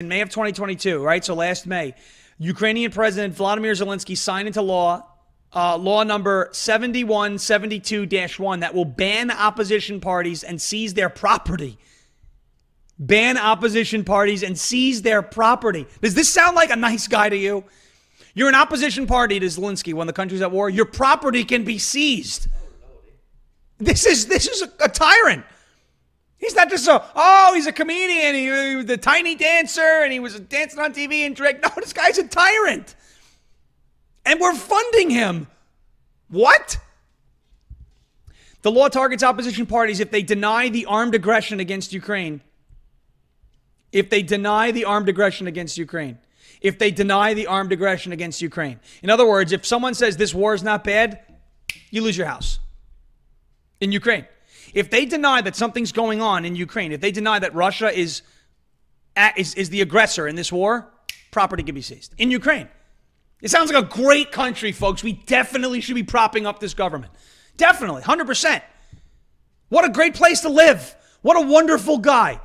in May of 2022, right? So last May, Ukrainian President Vladimir Zelensky signed into law uh, law number 7172-1 that will ban opposition parties and seize their property. Ban opposition parties and seize their property. Does this sound like a nice guy to you? You're an opposition party to Zelensky when the country's at war. Your property can be seized. This is this is a, a tyrant. He's not just a oh, he's a comedian. He, he was the tiny dancer, and he was dancing on TV and Drake. No, this guy's a tyrant, and we're funding him. What? The law targets opposition parties if they deny the armed aggression against Ukraine. If they deny the armed aggression against Ukraine. If they deny the armed aggression against Ukraine. In other words, if someone says this war is not bad, you lose your house in Ukraine. If they deny that something's going on in Ukraine, if they deny that Russia is, is, is the aggressor in this war, property can be seized in Ukraine. It sounds like a great country, folks. We definitely should be propping up this government. Definitely, 100%. What a great place to live. What a wonderful guy.